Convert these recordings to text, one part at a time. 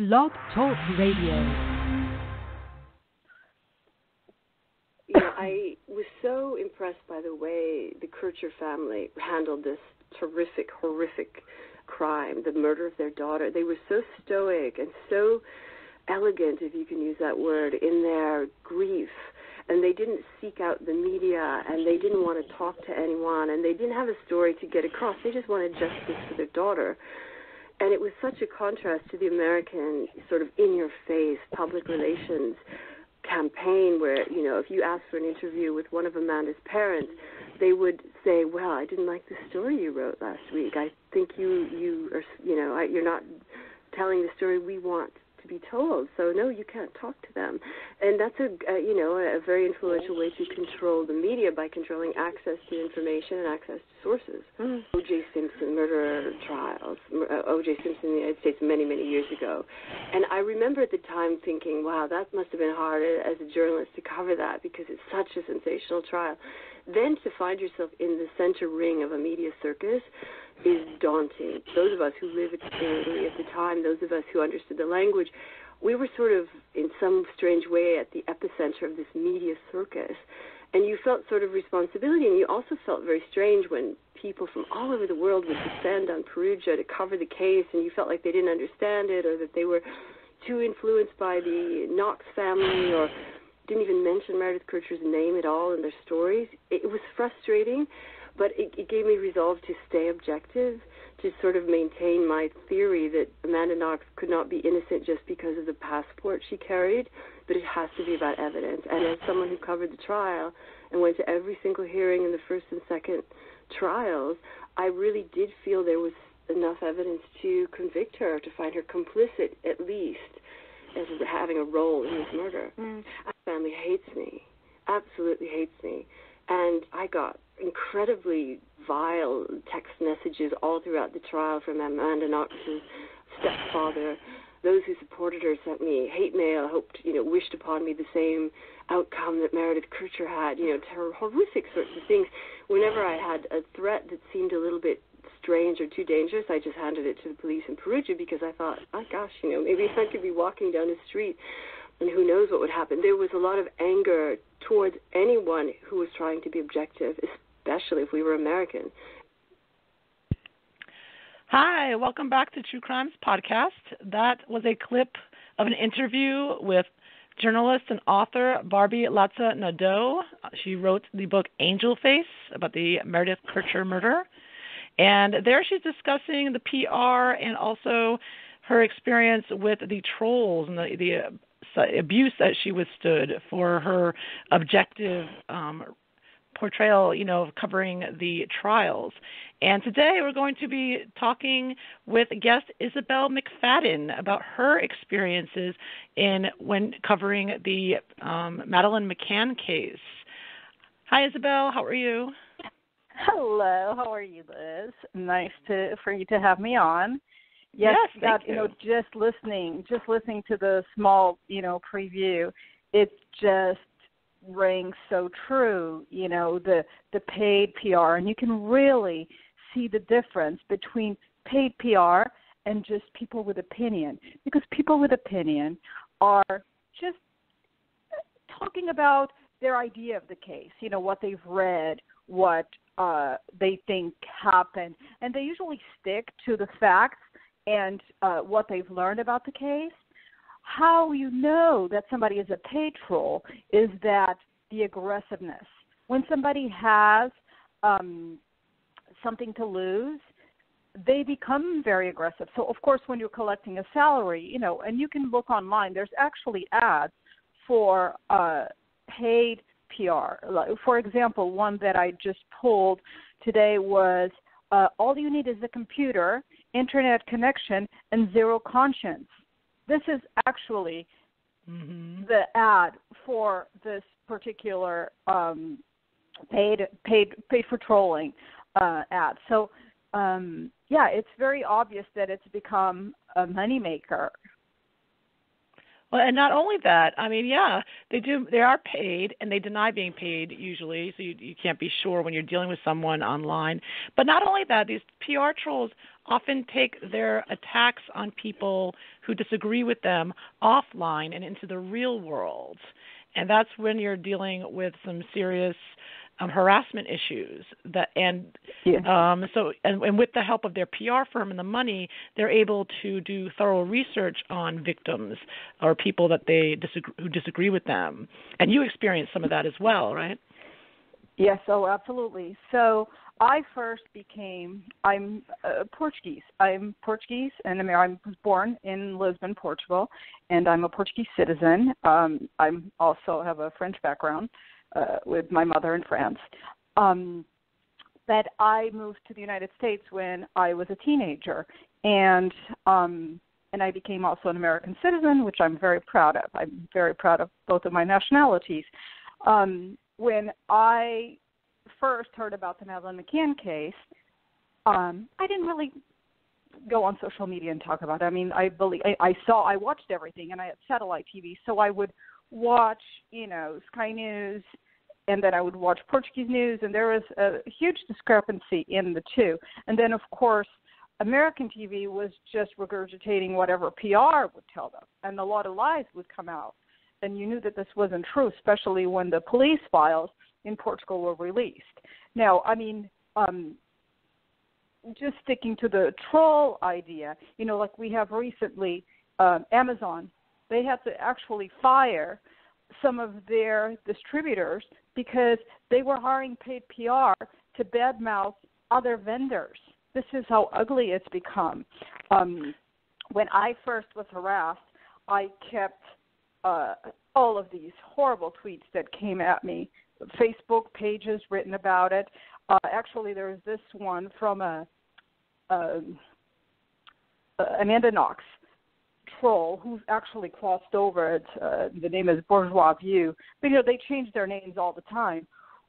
Blog Talk Radio. You know, I was so impressed by the way the Kercher family handled this terrific, horrific crime, the murder of their daughter. They were so stoic and so elegant, if you can use that word, in their grief. And they didn't seek out the media and they didn't want to talk to anyone and they didn't have a story to get across. They just wanted justice for their daughter. And it was such a contrast to the American sort of in your face public relations campaign where, you know, if you asked for an interview with one of Amanda's parents, they would say, "Well, I didn't like the story you wrote last week. I think you you are, you know, I, you're not telling the story we want to be told. So no, you can't talk to them, and that's a, a you know a very influential way to control the media by controlling access to information and access sources. Mm. O.J. Simpson murder trials, uh, O.J. Simpson in the United States many many years ago, and I remember at the time thinking, wow, that must have been hard as a journalist to cover that because it's such a sensational trial. Then to find yourself in the center ring of a media circus is daunting. Those of us who lived in Italy at the time, those of us who understood the language, we were sort of, in some strange way, at the epicenter of this media circus. And you felt sort of responsibility, and you also felt very strange when people from all over the world would descend on Perugia to cover the case, and you felt like they didn't understand it, or that they were too influenced by the Knox family, or didn't even mention Meredith Kercher's name at all in their stories. It was frustrating, but it, it gave me resolve to stay objective, to sort of maintain my theory that Amanda Knox could not be innocent just because of the passport she carried, but it has to be about evidence. And as someone who covered the trial and went to every single hearing in the first and second trials, I really did feel there was enough evidence to convict her, to find her complicit at least as having a role in this murder. Mm. My family hates me, absolutely hates me. And I got incredibly vile text messages all throughout the trial from Amanda Knox's stepfather. Those who supported her sent me hate mail, hoped, you know, wished upon me the same outcome that Meredith Kercher had, you know, ter- horrific sorts of things. Whenever I had a threat that seemed a little bit strange or too dangerous, I just handed it to the police in Perugia because I thought, oh gosh, you know, maybe I could be walking down the street and who knows what would happen. There was a lot of anger towards anyone who was trying to be objective, especially if we were American. Hi, welcome back to True Crimes Podcast. That was a clip of an interview with journalist and author Barbie Latza Nadeau. She wrote the book Angel Face about the Meredith Kercher murder. And there she's discussing the PR and also her experience with the trolls and the, the abuse that she withstood for her objective um, portrayal, you know, covering the trials. And today we're going to be talking with guest Isabelle McFadden about her experiences in when covering the um, Madeleine McCann case. Hi, Isabelle. How are you? Hello. How are you, Liz? Nice to for you to have me on. Yes, yes that, you. you know, just listening, just listening to the small, you know, preview, it just rings so true you know the the paid pr and you can really see the difference between paid pr and just people with opinion because people with opinion are just talking about their idea of the case you know what they've read what uh they think happened and they usually stick to the facts and uh what they've learned about the case how you know that somebody is a paid troll is that the aggressiveness. When somebody has um, something to lose, they become very aggressive. So, of course, when you're collecting a salary, you know, and you can look online, there's actually ads for uh, paid PR. For example, one that I just pulled today was uh, all you need is a computer, internet connection, and zero conscience. This is actually mm-hmm. the ad for this particular um, paid paid paid for trolling uh, ad. So um, yeah, it's very obvious that it's become a moneymaker. Well, and not only that, I mean, yeah, they do. They are paid, and they deny being paid usually, so you, you can't be sure when you're dealing with someone online. But not only that, these PR trolls often take their attacks on people who disagree with them offline and into the real world. And that's when you're dealing with some serious um, harassment issues that and yeah. um, so and, and with the help of their PR firm and the money, they're able to do thorough research on victims or people that they disagree who disagree with them. And you experienced some of that as well, right? Yes, oh, absolutely. So I first became I'm uh, Portuguese. I'm Portuguese and I was born in Lisbon, Portugal, and I'm a Portuguese citizen. Um, I'm also have a French background uh, with my mother in France. Um, but I moved to the United States when I was a teenager, and um, and I became also an American citizen, which I'm very proud of. I'm very proud of both of my nationalities. Um, when I first heard about the Madeleine McCann case, um, I didn't really go on social media and talk about it. I mean, I believe I, I saw, I watched everything, and I had satellite TV, so I would watch, you know, Sky News, and then I would watch Portuguese news, and there was a huge discrepancy in the two. And then, of course, American TV was just regurgitating whatever PR would tell them, and a lot of lies would come out and you knew that this wasn't true, especially when the police files in Portugal were released. Now, I mean, um, just sticking to the troll idea, you know, like we have recently, um, Amazon, they had to actually fire some of their distributors because they were hiring paid PR to badmouth other vendors. This is how ugly it's become. Um, when I first was harassed, I kept uh, all of these horrible tweets that came at me, Facebook pages written about it. Uh, actually, there was this one from a, a, a Amanda Knox troll who's actually crossed over. It, uh, the name is Bourgeois View, but you know they change their names all the time.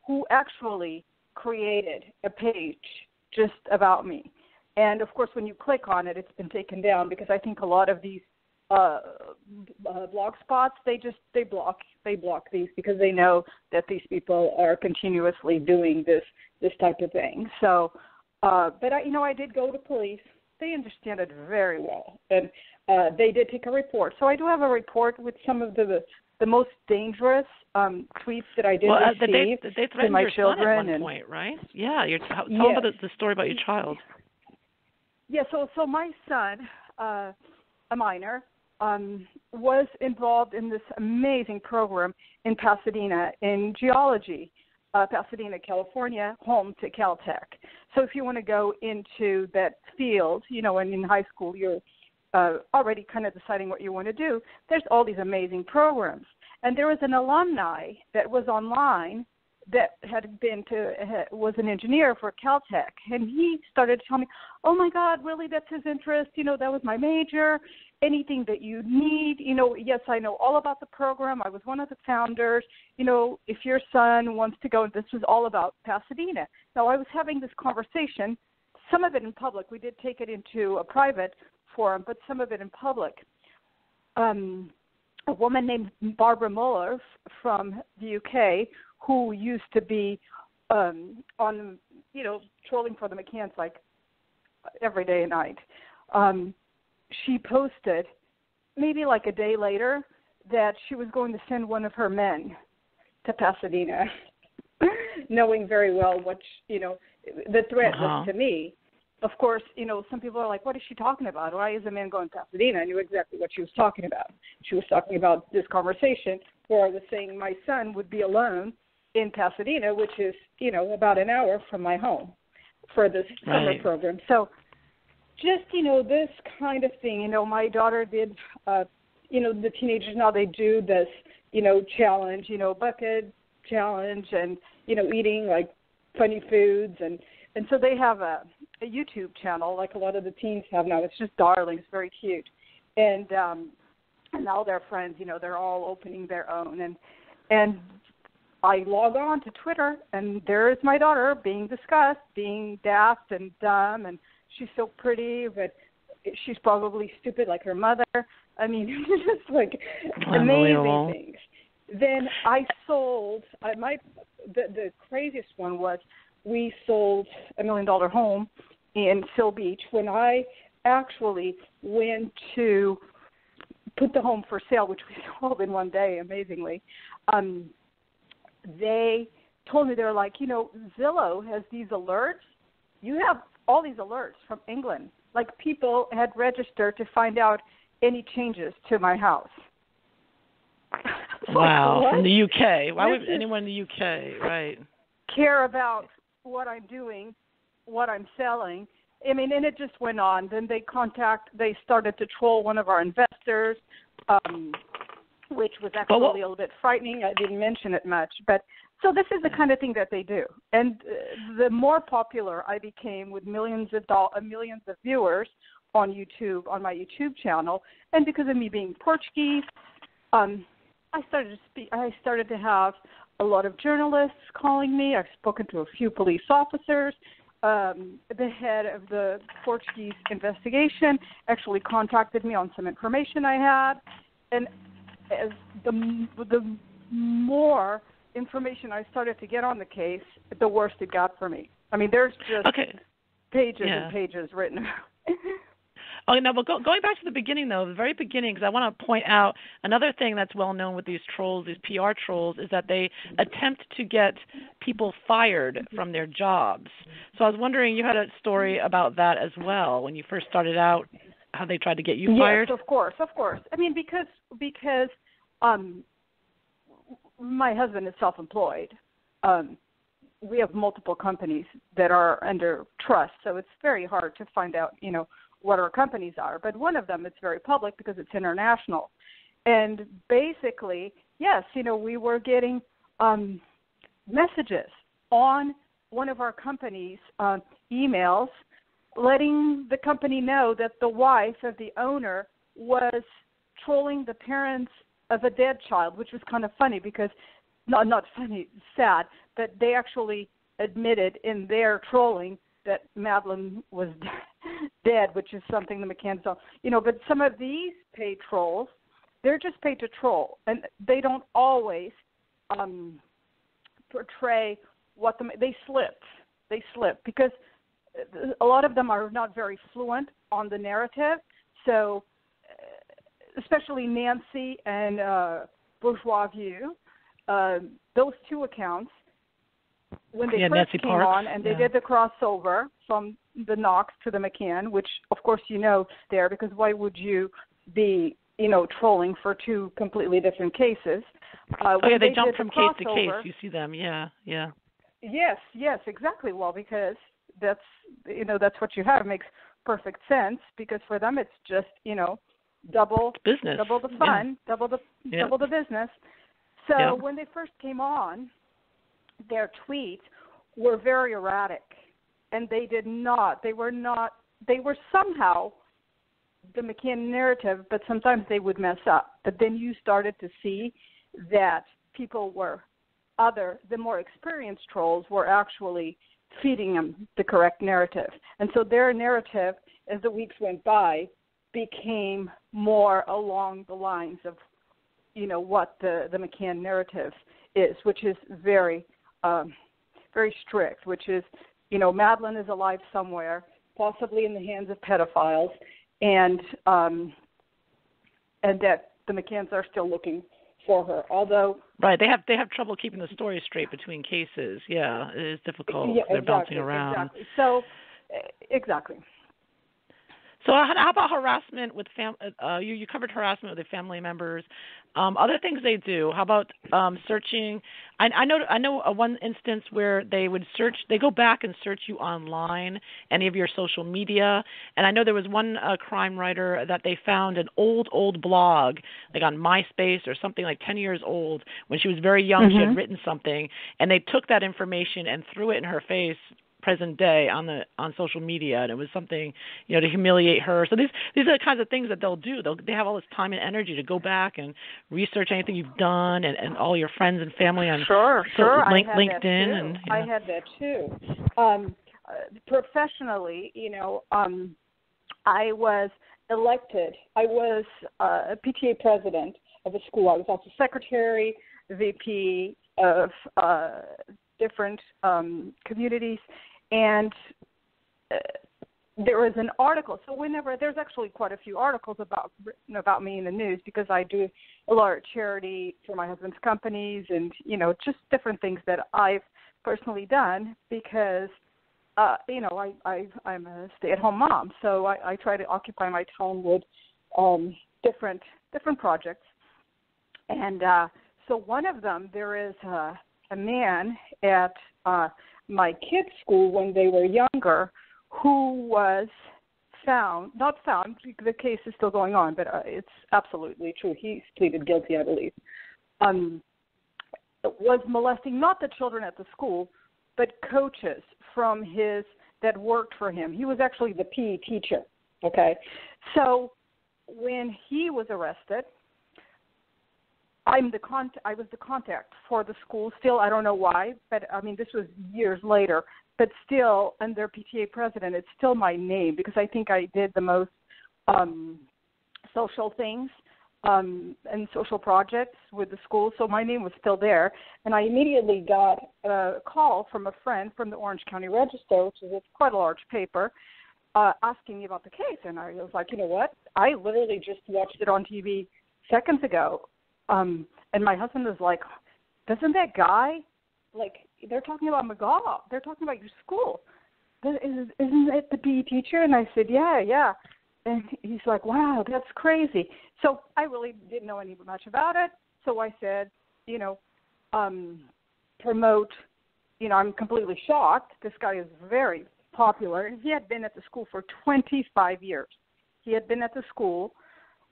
Who actually created a page just about me? And of course, when you click on it, it's been taken down because I think a lot of these uh, uh, blog spots, they just they block they block these because they know that these people are continuously doing this this type of thing. So, uh, but I you know I did go to police. They understand it very well, and uh, they did take a report. So I do have a report with some of the the most dangerous um, tweets that I did well, uh, receive they, they to my your children. Son at one and, point, right? Yeah, you're, tell yes. about the, the story about your child. Yeah, so so my son, uh, a minor, um, was involved in this amazing program in Pasadena in geology, uh, Pasadena, California, home to Caltech. So if you want to go into that field, you know, and in high school you're uh, already kind of deciding what you want to do, there's all these amazing programs. And there was an alumni that was online that had been to was an engineer for Caltech, and he started telling me, "Oh my God, really? That's his interest. You know, that was my major anything that you need. You know, yes, I know all about the program. I was one of the founders. You know, if your son wants to go, this was all about Pasadena. Now, I was having this conversation, some of it in public. We did take it into a private forum, but some of it in public. Um, a woman named Barbara Muller from the UK, who used to be um, on, you know, trolling for the McCanns like every day and night. Um, she posted maybe like a day later that she was going to send one of her men to Pasadena, knowing very well what you know the threat uh-huh. was to me. Of course, you know some people are like, "What is she talking about? Why is a man going to Pasadena?" I knew exactly what she was talking about. She was talking about this conversation where I was saying my son would be alone in Pasadena, which is you know about an hour from my home for this summer right. program. So just you know this kind of thing. You know, my daughter did. uh You know, the teenagers now they do this. You know, challenge. You know, bucket challenge, and you know, eating like funny foods, and and so they have a a YouTube channel like a lot of the teens have now. It's just darling. It's very cute, and um and all their friends, you know, they're all opening their own, and and I log on to Twitter, and there is my daughter being discussed, being daft and dumb, and she's so pretty, but she's probably stupid like her mother. I mean, just like amazing things. Then I sold. I might. The the craziest one was we sold a million dollar home in Seal Beach when I actually went to put the home for sale, which we sold in one day, amazingly. Um, they told me they were like, you know, Zillow has these alerts. You have all these alerts from England. Like people had registered to find out any changes to my house. Wow, like, from the UK. Why would anyone in the UK? Right. care about what I'm doing, what I'm selling. I mean, and it just went on. Then they contact, they started to troll one of our investors, um, which was actually what- a little bit frightening. I didn't mention it much, but so this is the kind of thing that they do. And uh, the more popular I became with millions of doll- uh, millions of viewers on YouTube, on my YouTube channel, and because of me being Portuguese, um, I started to speak. I started to have a lot of journalists calling me. I've spoken to a few police officers. Um, the head of the Portuguese investigation actually contacted me on some information I had, and as the the more information I started to get on the case, the worse it got for me. I mean, there's just Okay. pages Yeah. and pages written. Oh no, but go, going back to the beginning though, the very beginning, because I want to point out another thing that's well known with these trolls, these PR trolls, is that they attempt to get people fired from their jobs. So I was wondering, you had a story about that as well when you first started out, how they tried to get you fired. Yes, of course, of course. I mean, because because um, my husband is self-employed. Um, we have multiple companies that are under trust, so it's very hard to find out, you know, what our companies are. But one of them, it's very public because it's international. And basically, yes, you know, we were getting um, messages on one of our companies' uh, emails letting the company know that the wife of the owner was trolling the parents of a dead child, which was kind of funny because not not funny, sad, but they actually admitted in their trolling that Madeleine was dead, which is something the McCanns don't. You know, but some of these paid trolls, they're just paid to troll, and they don't always um, portray what the they slip. They slip because a lot of them are not very fluent on the narrative. So, uh, especially Nancy and uh, Bourgeois View, uh, those two accounts, when they Yeah, first Nancy came Parks, on and they yeah. did the crossover from the Knox to the McCann, which of course you know there because why would you be you know trolling for two completely different cases? Uh, Oh yeah, they, did jump from case to case. You see them, yeah, yeah. Yes, yes, exactly. Well, because that's you know that's what you have. It makes perfect sense because for them it's just you know double Business. double the Yeah. fun, double the Yeah. double the business. So Yeah. when they first came on, their tweets were very erratic, and they did not. They were not. They were somehow the McCann narrative, but sometimes they would mess up. But then you started to see that people were other, the more experienced trolls were actually feeding them the correct narrative. And so their narrative, as the weeks went by, became more along the lines of, you know, what the, the McCann narrative is, which is very, um, very strict, which is, you know, Madeleine is alive somewhere, possibly in the hands of pedophiles, and um, and that the McCanns are still looking for her. Although Right. They have they have trouble keeping the story straight between cases. Yeah, it is difficult. yeah, They're exactly, bouncing around. Exactly. So, uh, exactly. So how, about harassment with fam? Uh, you you covered harassment with the family members. Um, other things they do. How about um, searching? I, I know I know uh, one instance where they would search. They go back and search you online, any of your social media. And I know there was one uh, crime writer that they found an old old blog, like on MySpace or something like 10 years old. When she was very young, she had Mhm. written something, and they took that information and threw it in her face present day on the on social media and it was something you know to humiliate her so these these are the kinds of things that they'll do they'll they have all this time and energy to go back and research anything you've done and and all your friends and family on Sure, so sure. link, I had LinkedIn that too. and I had that too. Um, uh, professionally, you know, um, I was elected. I was uh, a PTA president of a school. I was also secretary, VP of uh, different um, communities, and uh, there is an article. So whenever there's actually quite a few articles about written about me in the news because I do a lot of charity for my husband's companies and you know just different things that I've personally done because uh you know I I I'm a stay-at-home mom so I I try to occupy my time with um different different projects and uh so one of them there is a a man at uh my kids school when they were younger who was found, not found, the case is still going on, but uh, it's absolutely true. He's pleaded guilty, I believe. Um, was molesting not the children at the school, but coaches from his that worked for him. He was actually the PE teacher. Okay, so when he was arrested, I'm the con- I was the contact for the school. Still, I don't know why, but I mean this was years later but still under PTA president, it's still my name because I think I did the most um, social things um, and social projects with the school. So my name was still there, and I immediately got a call from a friend from the Orange County Register, which is quite a large paper, uh, asking me about the case. And I was like, you know what? I literally just watched it on TV seconds ago, um, and my husband was like, doesn't that guy like they're talking about McGaugh. They're talking about your school. Isn't it the PE teacher? And I said, yeah, yeah. And he's like, wow, that's crazy. So I really didn't know any much about it. So I said, you know, um, promote. You know, I'm completely shocked. This guy is very popular. He had been at the school for 25 years. He had been at the school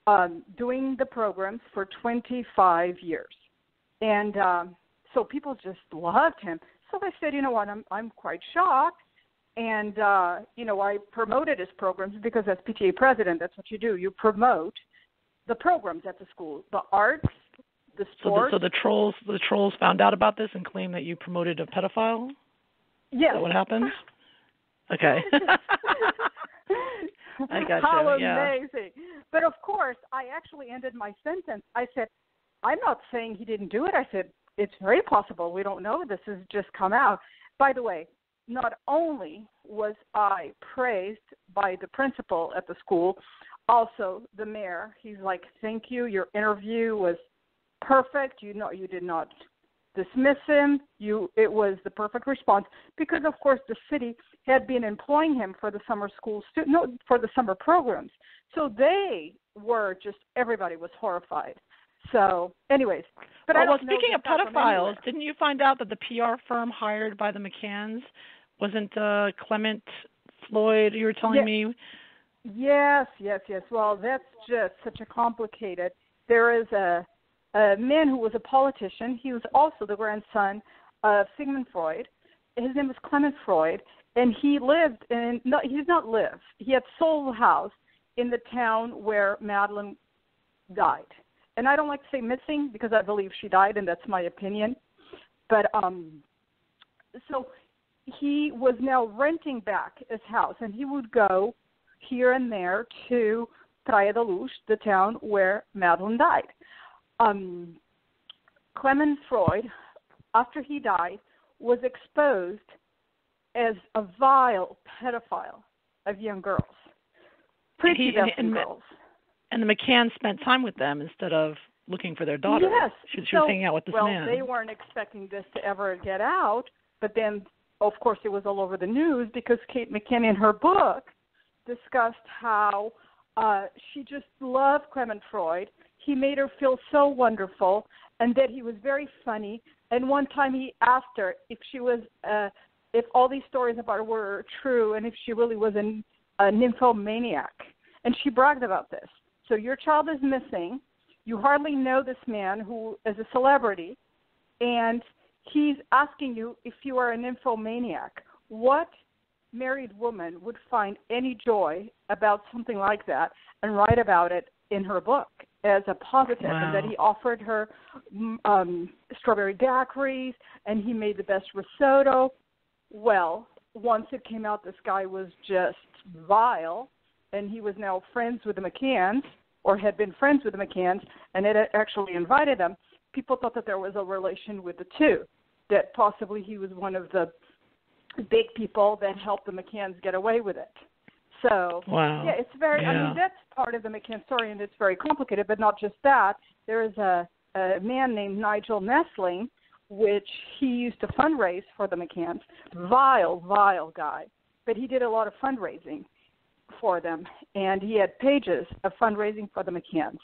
um, doing the programs for 25 years, and um, so people just loved him. So I said, you know what, I'm I'm quite shocked. And uh, you know, I promoted his programs because as PTA president, that's what you do. You promote the programs at the school, the arts, the sports. So the, so the trolls, the trolls found out about this and claimed that you promoted a pedophile. Yes. Is that what happened? Okay. I got How you. How amazing! But of course, I actually ended my sentence. I said, "I'm not saying he didn't do it." I said, it's very possible. We don't know. This has just come out. By the way, not only was I praised by the principal at the school, also the mayor. He's like, "Thank you. Your interview was perfect. You know, you did not dismiss him. You, it was the perfect response because, of course, the city had been employing him for the summer school stu- no, for the summer programs. So they were just everybody was horrified. So, anyways, but well, I well speaking of pedophiles, didn't you find out that the PR firm hired by the McCanns wasn't uh, Clement Floyd? You were telling me. Yes, yes, yes. Well, that's just such a complicated. There is a a man who was a politician. He was also the grandson of Sigmund Freud. His name was Clement Freud, and he lived in. No, he did not live. He had sold a house in the town where Madeleine died and I don't like to say missing because I believe she died, and that's my opinion. But um, so he was now renting back his house, and he would go here and there to Praia da Luz, the town where Madeleine died. Um, Clement Freud, after he died, was exposed as a vile pedophile of young girls, pretty and, girls and the McCann spent time with them instead of looking for their daughter. Yes. She, she so, was hanging out with this well, man. Well, they weren't expecting this to ever get out, but then, of course, it was all over the news because Kate McKinney in her book discussed how uh, she just loved Clement Freud. He made her feel so wonderful, and that he was very funny. And one time he asked her if she was, uh, if all these stories about her were true, and if she really was an, a nymphomaniac. And she bragged about this. So your child is missing. You hardly know this man who is a celebrity, and he's asking you if you are a nymphomaniac. What married woman would find any joy about something like that and write about it in her book as a positive wow. and that he offered her um strawberry daiquiris and he made the best risotto well once it came out this guy was just vile and he was now friends with the McCanns or had been friends with the McCanns and had actually invited them, people thought that there was a relation with the two, that possibly he was one of the big people that helped the McCanns get away with it. So wow. yeah, it's very. Yeah. I mean, that's part of the McCann story, and it's very complicated. But not just that. There is a a man named Nigel Nessling, which he used to fundraise for the McCanns. Vile, vile guy, but he did a lot of fundraising for them, and he had pages of fundraising for the McCanns.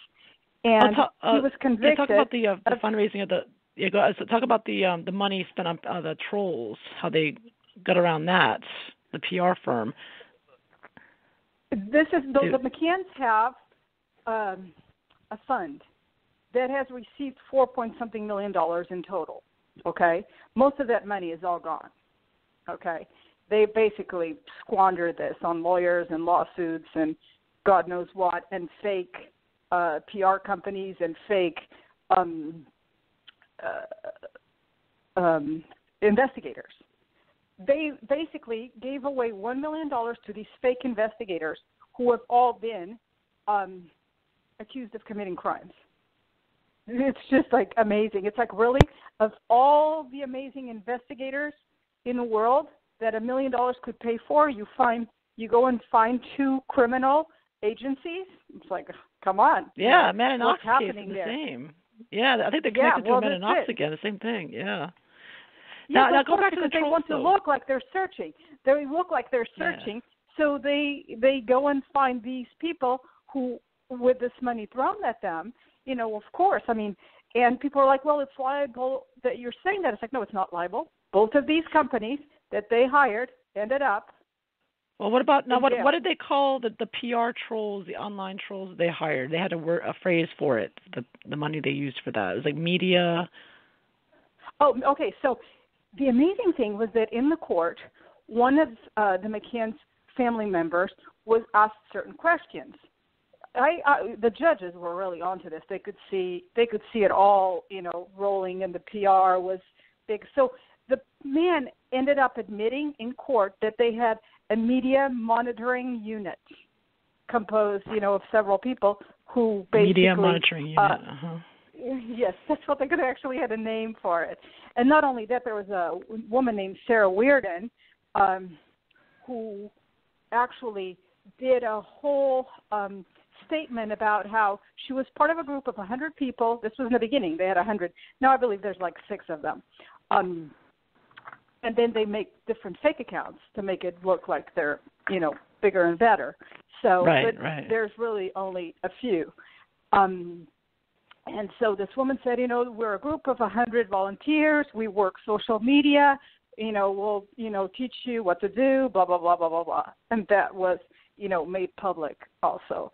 And ta- uh, he was Yeah, convicted. talk about the uh, the of- fundraising of the yeah. Go, so talk about the um the money spent on uh, the trolls. How they got around that. The PR firm. This is the, the McCanns have um, a fund that has received four point something million dollars in total. Okay, most of that money is all gone. Okay, they basically squandered this on lawyers and lawsuits and God knows what and fake uh, PR companies and fake um, uh, um, investigators. They basically gave away one million dollars to these fake investigators who have all been um, accused of committing crimes. It's just like amazing. It's like really of all the amazing investigators in the world that a million dollars could pay for, you find you go and find two criminal agencies. It's like, come on. Yeah, Man and what's happening is the there? same. Yeah, I think they're Yeah, well, to Men and again. The same thing. Yeah. Yeah, Now- now go back to the they trolls, want to look like they're searching. They look like they're searching, Yeah. searching, so they they go and find these people who, with this money thrown at them, you know, of course. I mean, and people are like, well, it's liable that you're saying that. It's like, no, it's not liable. Both of these companies that they hired ended up. Well, what about now? What jail. what did they call the the PR trolls, the online trolls they hired? They had a word, a phrase for it. The the money they used for that. It was like media. Oh, okay. So the amazing thing was that in the court, one of uh, the McCann's family members was asked certain questions. I, I the judges were really onto this. They could see they could see it all, you know, rolling, and the PR was big. So the man ended up admitting in court that they had a media monitoring unit composed, you know, of several people who basically media monitoring unit. uh, uh-huh. Yes, that's what they could actually had a name for it. And not only that, there was a woman named Sarah Weirden um, who actually did a whole um, statement about how she was part of a group of 100 people. This was in the beginning; they had 100. Now I believe there's like six of them. Um, and then they make different fake accounts to make it look like they're, you know, bigger and better. So, Right, but right. there's really only a few. Um, and so this woman said, you know, we're a group of 100 volunteers. We work social media. You know, we'll, you know, teach you what to do, blah, blah, blah, blah, blah, blah. And that was, you know, made public also.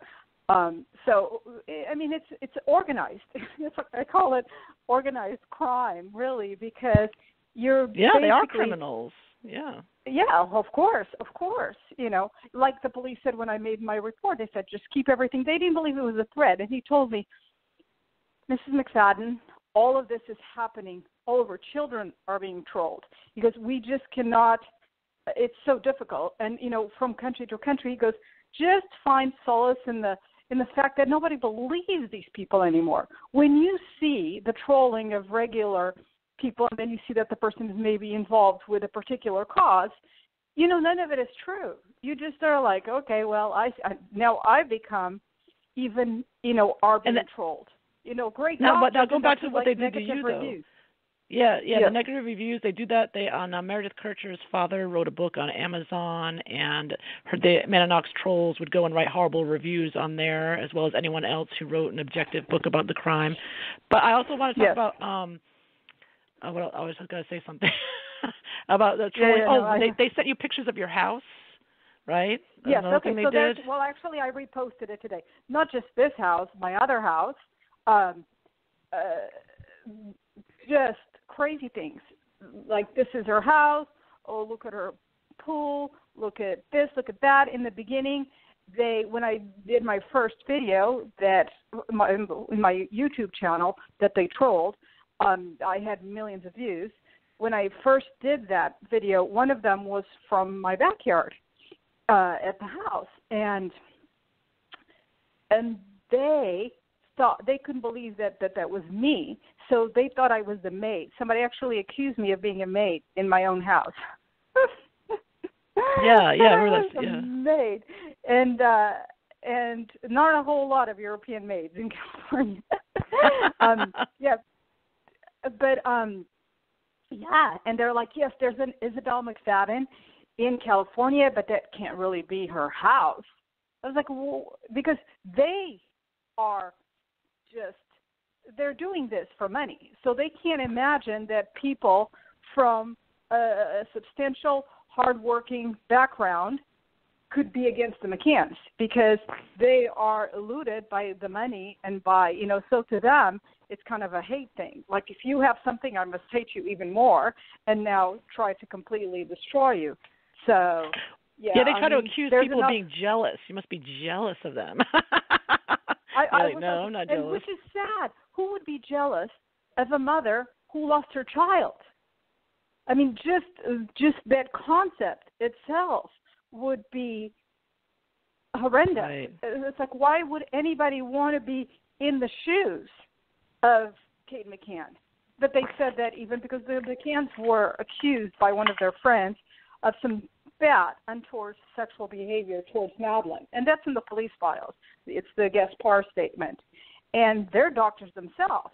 Um, so, I mean, it's it's organized. It's what I call it organized crime, really, because you're Yeah, they are criminals. Yeah. yeah, of course, of course. You know, like the police said when I made my report, they said just keep everything. They didn't believe it was a threat, and he told me, Mrs. McFadden, all of this is happening all over. Children are being trolled because we just cannot. It's so difficult, and you know, from country to country, he goes, just find solace in the in the fact that nobody believes these people anymore. When you see the trolling of regular people and then you see that the person is maybe involved with a particular cause, you know, none of it is true. You just are like, okay, well, I, I now I've become even, you know, are being the- trolled. You know, great. Now, but now go back to what they did to you, though. reviews. Yeah, yeah, Yeah. the negative reviews they do that. They on uh, Meredith Kercher's father wrote a book on Amazon, and her the Amanda Knox trolls would go and write horrible reviews on there, as well as anyone else who wrote an objective book about the crime. But I also want to talk about um, uh, what else- I was going to say something about the trolling. yeah, oh, no, I- they they sent you pictures of your house, right? Yes. another Okay. So did. that's well, actually, I reposted it today. Not just this house, my other house. Um, uh, just crazy things. Like this is her house. Oh, look at her pool. Look at this. Look at that. In the beginning, they when I did my first video that my in my YouTube channel that they trolled, um, I had millions of views. When I first did that video, one of them was from my backyard uh, at the house, and and they thought they couldn't believe that that that was me. So they thought I was the maid. Somebody actually accused me of being a maid in my own house. Yeah, yeah, and I was yeah. maid And uh and not a whole lot of European maids in California. um yeah. But um yeah, and they're like, Yes, there's an Isabelle McFadden in California, but that can't really be her house. I was like, well, because they are just they're doing this for money. So they can't imagine that people from a, a substantial, hardworking background could be against the McCanns because they are eluded by the money and by you know. So to them, it's kind of a hate thing. Like if you have something, I must hate you even more, and now try to completely destroy you. So yeah, yeah, they try I to accuse people enough, of being jealous. You must be jealous of them. I, I like, was no, I'm not and which is sad. Who would be jealous of a mother who lost her child? I mean, just just that concept itself would be horrendous. Right. It's like, why would anybody want to be in the shoes of Kate McCann? But they said that even because the McCanns were accused by one of their friends of some bad, untoward sexual behavior towards Madeleine, and that's in the police files. It's the Gaspar statement, and they're doctors themselves.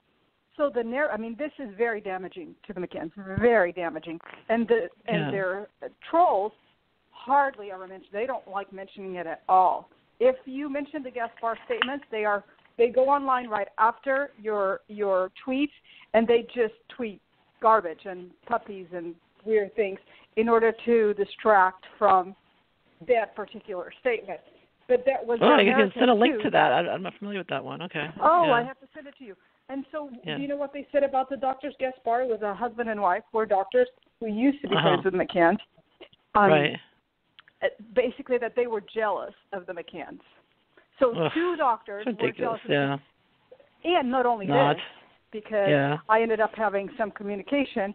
So the narr- I mean, this is very damaging to the McCanns, very damaging, and the and Yeah. their trolls hardly ever mention. They don't like mentioning it at all. If you mention the Gaspar statements, they are they go online right after your your tweets, and they just tweet garbage and puppies and weird things in order to distract from that particular statement. But that was oh, you can send a link too. to that. I, I'm not familiar with that one. Okay. Oh, yeah. I have to send it to you. And so, Yeah. you know what they said about the doctors? Gaspar was a husband and wife, were doctors who used to be Uh-huh. friends with McCann. Um, right. uh, Basically, that they were jealous of the McCanns. So Ugh, two doctors were jealous. Of Yeah. And not only Not. this, because Yeah. I ended up having some communication.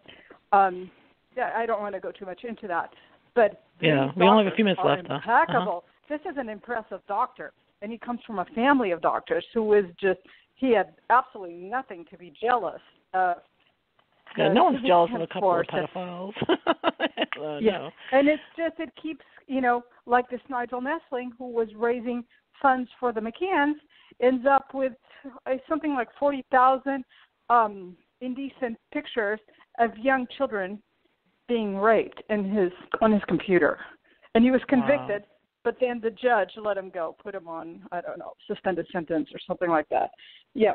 Um, I don't want to go too much into that, but Yeah, we only have a few minutes left, though. Uh-huh. Impeccable. This is an impressive doctor, and he comes from a family of doctors who is just he had absolutely nothing to be jealous of. Yeah, Uh, no one's jealous of a couple of pedophiles. uh, yeah, No. and it's just it keeps you know like this Nigel Nessling who was raising funds for the McCanns ends up with uh, something like forty thousand um, indecent pictures of young children being raped in his on his computer, and he was convicted. But then the judge let him go, put him on I don't know suspended sentence or something like that. Yeah,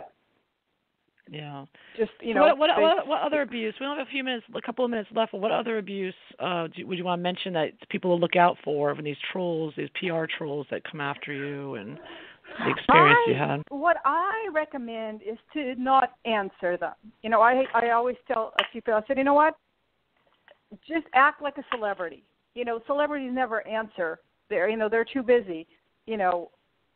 Yeah. just you know. what, what, they- what, what other abuse? We only have a few minutes, a couple of minutes left. What other abuse uh, do, would you want to mention that people will look out for when these trolls, these PR trolls that come after you, and the experience I, you had? What I recommend is to not answer them. You know, I I always tell a few people, I said, you know what? Just act like a celebrity. You know, celebrities never answer. They're you know they're too busy. You know,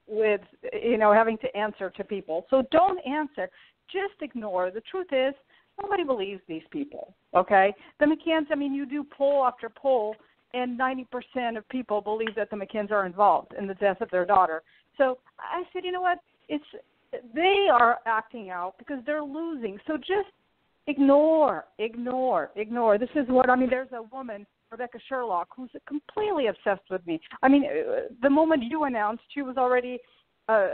with you know having to answer to people. So don't answer. Just ignore. The truth is, nobody believes these people. Okay, the McCanns. I mean, you do poll after poll, and 90% of people believe that the McCanns are involved in the death of their daughter. So I said, you know what? It's they are acting out because they're losing. So just ignore, ignore, ignore. This is what I mean. There's a woman, Rebecca Sherlock, who's completely obsessed with me. I mean, uh, the moment you announced, she was already. Uh,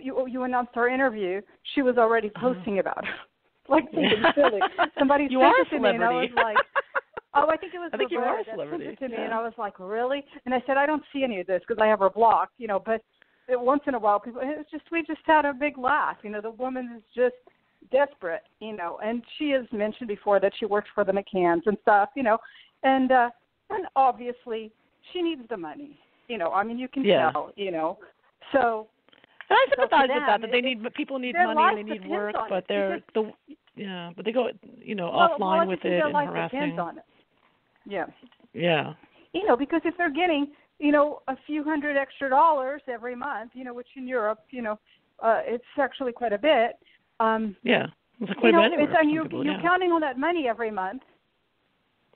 you you announced our interview. She was already posting about it. like thinking silly. Somebody You sent it to me, and I was like, "Oh, I think it was I think you are a celebrity, sent it to me," yeah. and I was like, "Really?" And I said, "I don't see any of this because I have her blocked, you know." But it, once in a while, people it's just we just had a big laugh. You know, the woman is just desperate, you know, and she has mentioned before that she works for the McCanns and stuff, you know, and uh, and obviously she needs the money. You know, I mean, you can Yeah. tell, you know. So And I So sympathize with that. That they need people need money and they need work, but they're the yeah, but they go you know well, offline well, with it their and life harassing. depends on it. Yeah. Yeah. you know, because if they're getting, you know, a few hundred extra dollars every month, you know, which in Europe, you know, uh, it's actually quite a bit. Um, Yeah. It's like you know, it's and you people, you're yeah. counting on that money every month.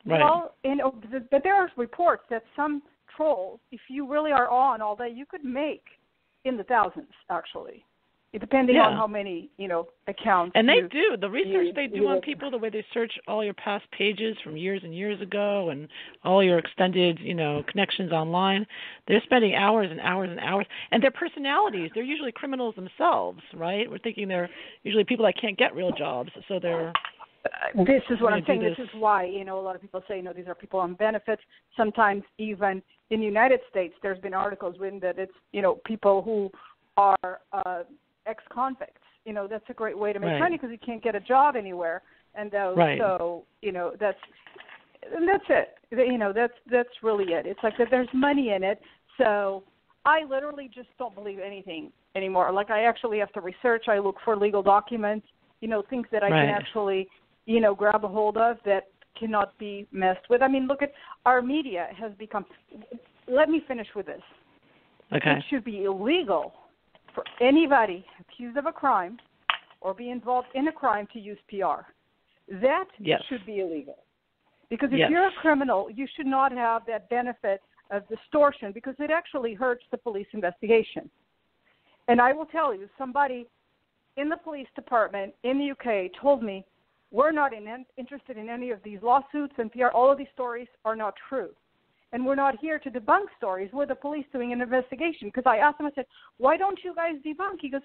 Right. Well, know, but there are reports that some trolls, if you really are on all day, you could make in the thousands actually. Depending Yeah. on how many you know accounts. And they you, do the research you- they do you on people, the way they search all your past pages from years and years ago, and all your extended, you know, connections online. They're spending hours and hours and hours, and their personalities. They're usually criminals themselves, right? We're thinking they're usually people that can't get real jobs, so they're Uh, this is what I'm saying. This. this. is why you know a lot of people say you know these are people on benefits. Sometimes even in the United States, there's been articles written that it's you know people who are uh, ex-convicts. You know that's a great way to make Right. money because you can't get a job anywhere, and uh, Right. so you know that's and that's it. You know that's that's really it. It's like that there's money in it. So I literally just don't believe anything anymore. Like I actually have to research. I look for legal documents. You know things that I Right. can actually you know grab a hold of that cannot be messed with. I mean, look at our media has become. Let me finish with this. okay. It should be illegal for anybody accused of a crime or be involved in a crime to use PR. That Yes. should be illegal. Because if Yes. you're a criminal, you should not have that benefit of distortion because it actually hurts the police investigation. And I will tell you, somebody in the police department in the UK told me, we're not in, interested in any of these lawsuits and PR. All of these stories are not true. And we're not here to debunk stories. We're the police doing an investigation. Because I asked him, I said, why don't you guys debunk? He goes,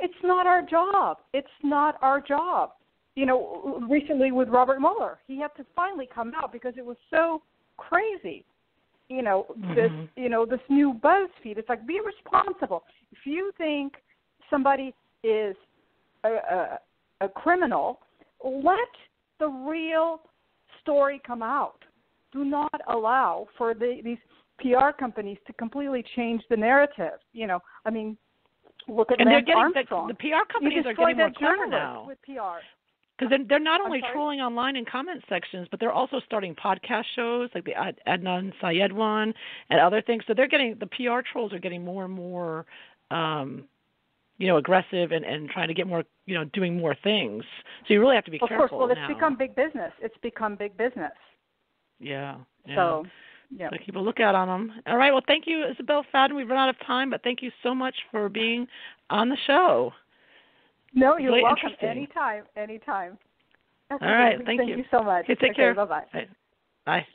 it's not our job. It's not our job. You know, recently with Robert Mueller, he had to finally come out because it was so crazy. You know, this Mhm. you know, this new BuzzFeed. It's like be responsible. If you think somebody is a, a, a criminal, let the real story come out. Do not allow for the, these PR companies to completely change the narrative. You know, I mean, look at And they're getting Armstrong. the, the PR companies are getting more clever now. with PR. Because they're, they're not only trolling online in comment sections, but they're also starting podcast shows like the Ad- Adnan Syed one and other things. So they're getting the PR trolls are getting more and more, um, you know, aggressive and and trying to get more, you know, doing more things. So you really have to be Of careful Of course, well, it's now. become big business. It's become big business. Yeah. yeah. So, yeah. So keep a lookout on them. All right. Well, thank you, Isabelle Fadden. We've run out of time, but thank you so much for being on the show. No, you're Really welcome. Anytime, anytime. All right, thank Thank you. you so much. Take okay, care. Bye. Bye. Bye.